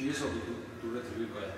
주의서 노래 눌러드릴 거야.